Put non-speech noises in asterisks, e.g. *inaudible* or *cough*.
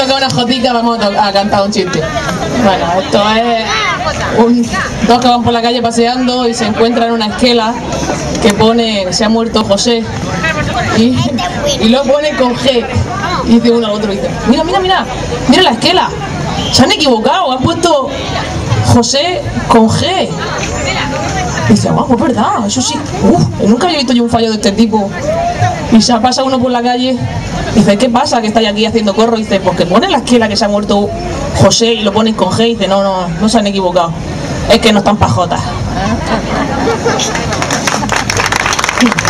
tocar una jotica, vamos a, a cantar un chiste. Bueno, esto es un- dos que van por la calle paseando y se encuentran una esquela que pone se ha muerto José y, y lo pone con G. Y dice uno al otro, dice, mira, mira, mira, mira la esquela, se han equivocado, han puesto José con G. Y dice, ah, pues verdad, eso sí. Uf, nunca había visto yo un fallo de este tipo. Y se pasa uno por la calle. Dice, ¿qué pasa que estáis aquí haciendo corro? Y dice, pues que pone la esquela que se ha muerto José y lo ponen con G. Y dice, no, no, no se han equivocado. Es que no están pajotas. *laughs*